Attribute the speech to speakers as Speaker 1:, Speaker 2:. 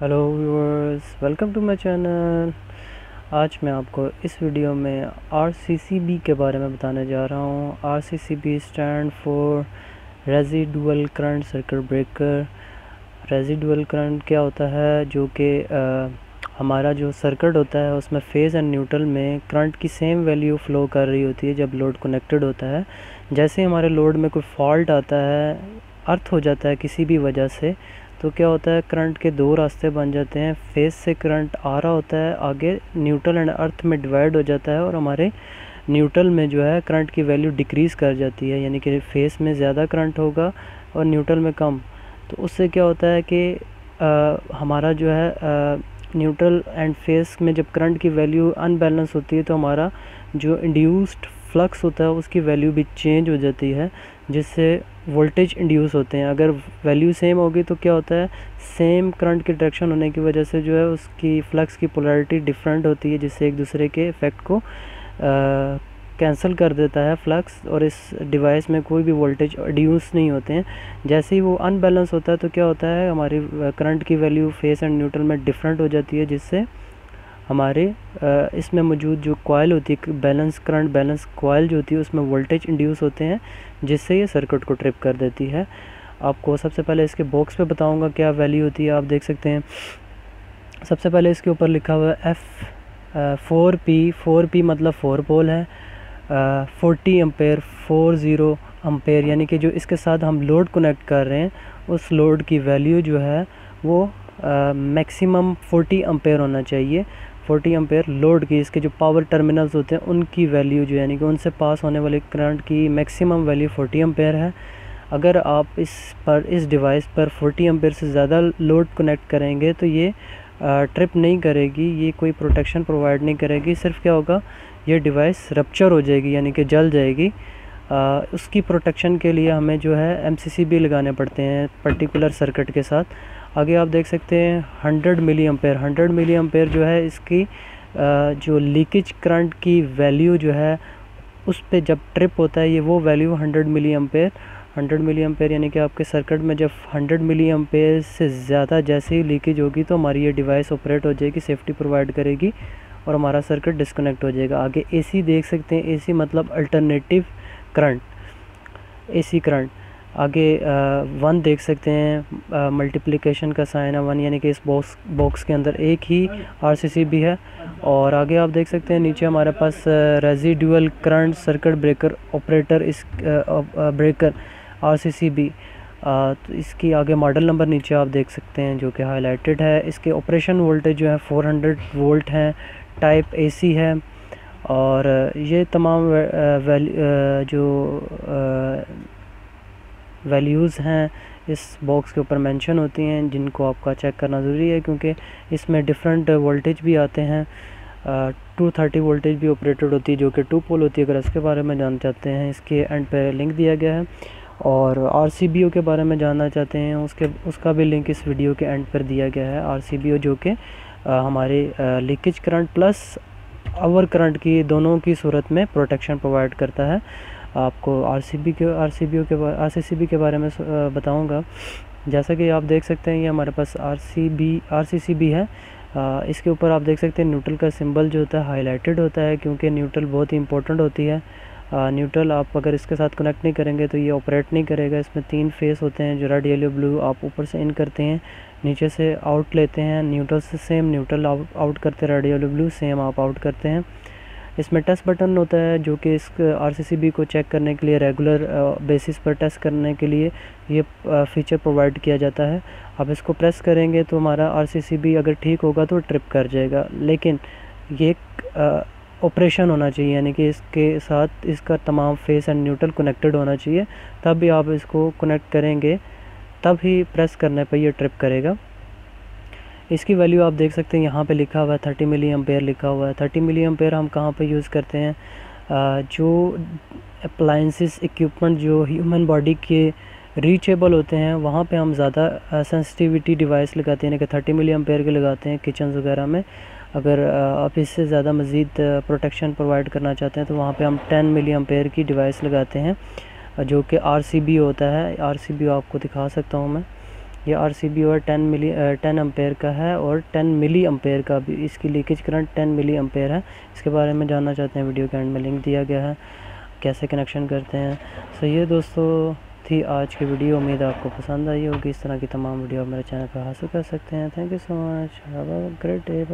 Speaker 1: Hello viewers welcome to my channel आज मैं आपको इस वीडियो में आरसीसीबी के बारे में बताने जा रहा हूँ। RCCB stand for residual current circuit breaker residual current क्या होता है? जो कि हमारा जो सर्किट होता है, उसमें फ़ेज़ एंड न्यूट्रल में करंट की सेम वैल्यू फ़्लो कर रही होती है जब लोड कनेक्टेड होता है। जैसे हमारे लोड में कोई फॉल्ट आता है, अर्थ हो जाता है किसी भी वजह से तो क्या होता है करंट के दो रास्ते बन जाते हैं। फेस से करंट आ रहा होता है आगे न्यूट्रल एंड अर्थ में डिवाइड हो जाता है और हमारे न्यूट्रल में जो है करंट की वैल्यू डिक्रीज़ कर जाती है। यानी कि फेस में ज़्यादा करंट होगा और न्यूट्रल में कम। तो उससे क्या होता है कि आ, हमारा जो है न्यूट्रल एंड फेस में जब करंट की वैल्यू अनबैलेंस होती है तो हमारा जो इंड्यूस्ड फ्लक्स होता है, उसकी वैल्यू भी चेंज हो जाती है, जिससे वोल्टेज इंड्यूस होते हैं। अगर वैल्यू सेम होगी तो क्या होता है, सेम करंट की डायरेक्शन होने की वजह से जो है उसकी फ्लक्स की पोलैरिटी डिफरेंट होती है, जिससे एक दूसरे के इफ़ेक्ट को कैंसिल कर देता है फ्लक्स और इस डिवाइस में कोई भी वोल्टेज एड्यूस नहीं होते हैं। जैसे ही वो अनबैलेंस होता है तो क्या होता है, हमारी करंट की वैल्यू फेस एंड न्यूट्रल में डिफरेंट हो जाती है, जिससे हमारे इसमें मौजूद जो कॉयल होती है बैलेंस करंट बैलेंस कॉयल जो होती है, उसमें वोल्टेज इंड्यूस होते हैं, जिससे ये सर्किट को ट्रिप कर देती है। आपको सबसे पहले इसके बॉक्स पे बताऊँगा क्या वैल्यू होती है, आप देख सकते हैं। सबसे पहले इसके ऊपर लिखा हुआ है F four P four P मतलब फोर पोल है। Forty ampere four zero ampere यानी कि जो इसके साथ हम लोड कनेक्ट कर रहे हैं, उस लोड की वैल्यू जो है, वो मैक्सिमम फोर्टी अम्पेयर होना चाहिए। फोर्टी अम्पेयर लोड की इसके जो पावर टर्मिनल्स होते हैं उनकी वैल्यू जो यानी कि उनसे पास होने वाले करंट की मैक्सिमम वैल्यू फोर्टी अम्पेयर है। अगर आप इस पर इस डिवाइस पर फोर्टी अम्पेयर से ज़्यादा लोड कनेक्ट करेंगे तो ये ट्रिप नहीं करेगी ये कोई प्रोटेक्शन प्रोवाइड नहीं करेगी। सिर्फ़ क्या होगा ये डिवाइस रपच्चर हो जाएगी यानी कि जल जाएगी। आ, उसकी प्रोटेक्शन के लिए हमें जो है एम लगाने पड़ते हैं पर्टिकुलर सर्किट के साथ। आगे आप देख सकते हैं हंड्रेड मिली अम्पेयर हंड्रेड मिली अम्पेयर जो है इसकी जो लीकेज करंट की वैल्यू जो है, उस पर जब ट्रिप होता है, ये वो value hundred milli ampere hundred milli ampere यानी कि आपके सर्किट में जब हंड्रेड मिली अम्पेयर से ज़्यादा जैसे ही लीकेज होगी तो हमारी ये डिवाइस ऑपरेट हो जाएगी सेफ्टी प्रोवाइड करेगी और हमारा सर्किट डिस्कनेक्ट हो जाएगा। आगे एसी देख सकते हैं एसी मतलब अल्टरनेटिव करंट एसी करंट आगे वन देख सकते हैं मल्टीप्लिकेशन का साइन है, वन यानी कि इस बॉक्स बॉक्स के अंदर एक ही आरसीसी भी है। और आगे आप देख सकते हैं, नीचे हमारे पास residual current circuit breaker operator इस ब्रेकर आरसीसी भी तो इसकी आगे मॉडल नंबर नीचे आप देख सकते हैं, जो कि हाईलाइटेड है। इसके ऑपरेशन वोल्टेज जो है 400 वोल्ट हैं टाइप एसी है। और ये तमाम वैल्यू जो वैल्यूज़ हैं, इस बॉक्स के ऊपर मेंशन होती हैं, जिनको आपका चेक करना ज़रूरी है, क्योंकि इसमें डिफरेंट वोल्टेज भी आते हैं। टू थर्टी वोल्टेज भी ऑपरेटेड होती है, जो कि टू पोल होती है, अगर इसके बारे में जानना चाहते हैं, इसके एंड पे लिंक दिया गया है। और आरसीबीओ के बारे में जानना चाहते हैं, उसके, उसका भी लिंक इस वीडियो के एंड पर दिया गया है। आरसीबीओ जो कि हमारे leakage current plus over current की दोनों की सूरत में प्रोटेक्शन प्रोवाइड करता है। आपको आरसीबी के आर के आर के बारे में बताऊँगा। जैसा कि आप देख सकते हैं ये हमारे पास R C B R C C B है। आ, इसके ऊपर आप देख सकते हैं न्यूट्रल का सिंबल जो होता है हाईलाइटेड होता है क्योंकि न्यूट्रल बहुत ही इंपॉर्टेंट होती है। न्यूट्रल आप अगर इसके साथ कनेक्ट नहीं करेंगे तो ये ऑपरेट नहीं करेगा। इसमें तीन फेस होते हैं जो रेड येलो ब्लू आप ऊपर से इन करते हैं नीचे से आउट लेते हैं। न्यूट्रल से सेम न्यूट्रल आउट करते हैं रेड येलो ब्लू सेम आप आउट करते हैं। इसमें टेस्ट बटन होता है, जो कि इस आरसीसीबी को चेक करने के लिए रेगुलर बेसिस पर टेस्ट करने के लिए ये फीचर प्रोवाइड किया जाता है। आप इसको प्रेस करेंगे तो हमारा आरसीसीबी अगर ठीक होगा तो ट्रिप कर जाएगा। लेकिन ये ऑपरेशन होना चाहिए, यानी कि इसके साथ इसका तमाम फेस एंड न्यूट्रल कनेक्टेड होना चाहिए। तब भी आप इसको कनेक्ट करेंगे तब ही प्रेस करने पर यह ट्रिप करेगा। इसकी वैल्यू आप देख सकते हैं यहाँ पे लिखा हुआ है थर्टी मिली एम्पेयर लिखा हुआ है। थर्टी मिली एम्पेयर हम कहाँ पे यूज़ करते हैं? आ, जो अप्लाइंसिस इक्विपमेंट जो ह्यूमन बॉडी के रीचेबल होते हैं वहाँ पे हम ज़्यादा सेंसिटिविटी डिवाइस लगाते हैं यानी कि थर्टी मिली एम्पेयर के लगाते हैं किचन वगैरह में। अगर आप इससे ज़्यादा मज़ीद प्रोटेक्शन प्रोवाइड करना चाहते हैं तो वहाँ पे हम टेन मिली एम्पेयर की डिवाइस लगाते हैं जो कि आरसीबी होता है। आरसीबी आपको दिखा सकता हूँ मैं। ये आर सी बी और टेन मिली टेन अम्पेयर का है और टेन मिली अम्पेयर का भी इसकी leakage current ten milli ampere है। इसके बारे में जानना चाहते हैं वीडियो के एंड में लिंक दिया गया है, कैसे कनेक्शन करते हैं। सो ये दोस्तों थी आज की वीडियो उम्मीद आपको पसंद आई होगी। इस तरह की तमाम वीडियो आप मेरे चैनल पर हासिल कर सकते हैं। Thank you so much great day